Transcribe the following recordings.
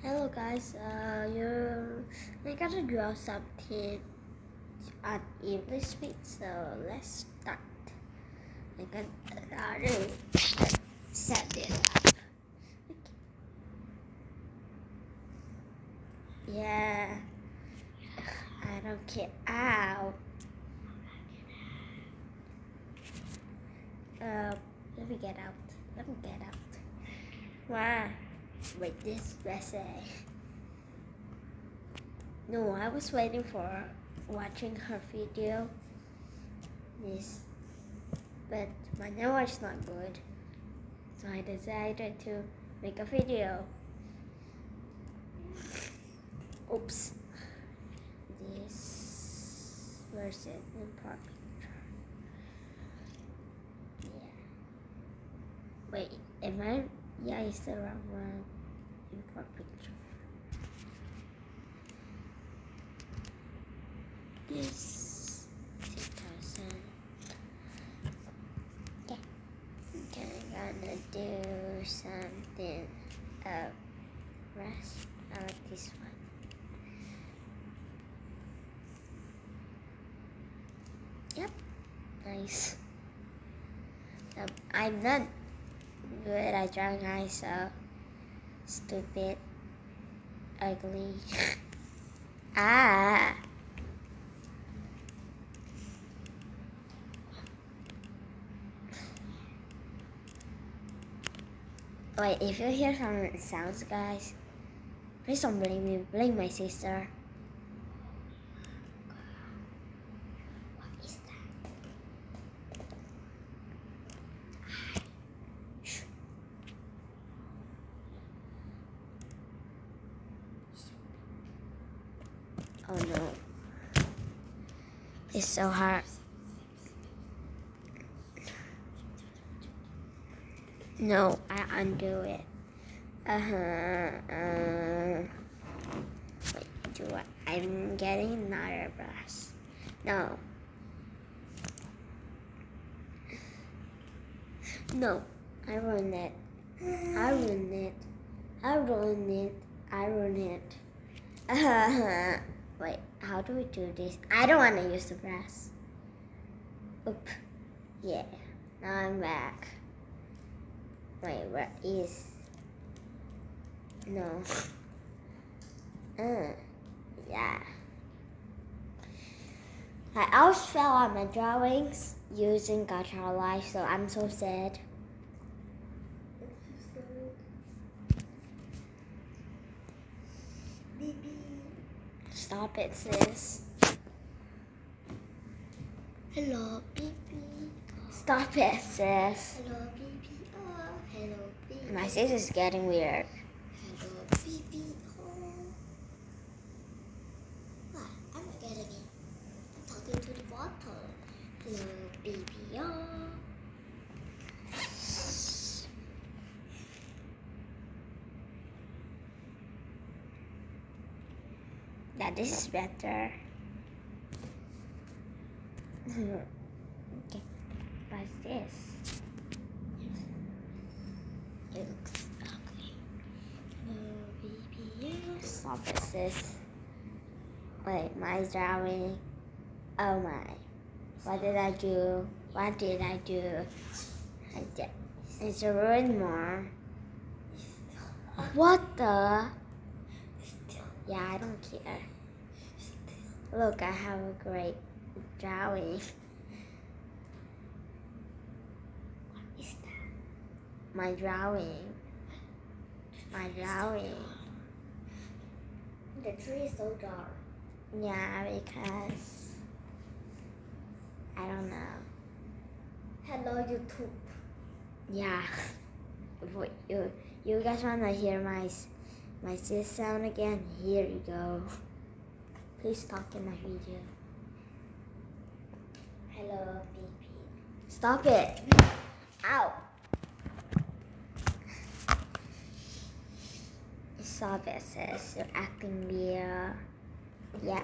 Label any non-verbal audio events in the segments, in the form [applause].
Hello guys, uh, you're, I gotta draw something on English speak, so let's start. I gotta set it up. Okay. Yeah, I don't care. Ow. Uh, let me get out. Let me get out. Wow. Wait, this essay. No, I was waiting for watching her video. This, but my network is not good, so I decided to make a video. Oops. This where's it in part? Yeah. Wait, am I? Yeah, it's the wrong one. Import picture. This 2000. Yeah. Okay, I'm gonna do something. Uh, rest. I like this one. Yep. Nice. Um, I'm not good at drawing eyes, so stupid, ugly. [laughs] ah. Wait, if you hear some sounds, guys, please don't blame me. Blame my sister. Oh no. It's so hard. No, I undo it. Uh huh. Uh, wait, do I? I'm getting another brush. No. No, I ruined it. I ruined it. I ruined it. I ruined it. Uh, [laughs] wait, how do we do this? I don't want to use the brush. Oop. Yeah. Now I'm back. Wait, where is? No. Uh, yeah. I always fell on my drawings using Gacha Life, so I'm so sad. Stop it, sis. Hello, baby. Stop it, sis. Hello, baby. Oh, hello, baby. My sis is getting weird. Hello, baby. Oh. What? I'm not getting it. I'm talking to the bottle. Hello, baby. Oh. Yeah, this is better. [laughs] okay, what's this? It looks ugly. Oh. Stop it, sis. Wait, my drawing. Oh my. What did I do? What did I do? I did. It's a ruin more. What the? Yeah, I don't care. Look, I have a great drawing. what is that? My drawing. My drawing. The tree is so dark. Yeah, because I don't know. Hello, YouTube. Yeah. [laughs] You you guys wanna hear my my sis sound again? Here you go. Please talk in my video. Hello, baby. Stop it. Ow. Stop it, sis. You're acting weird. Yeah.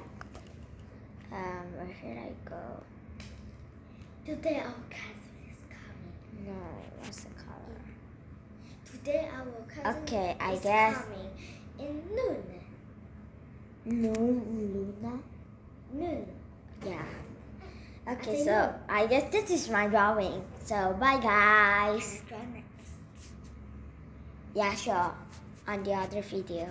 Um, where should I go? Today our cousin is coming. No, what's the color? Today our cousin Okay, I guess- coming. And Noon. Moon, Luna. Noon. Yeah. Okay, so no. I guess this is my drawing. So bye guys. Yeah, sure. On the other video.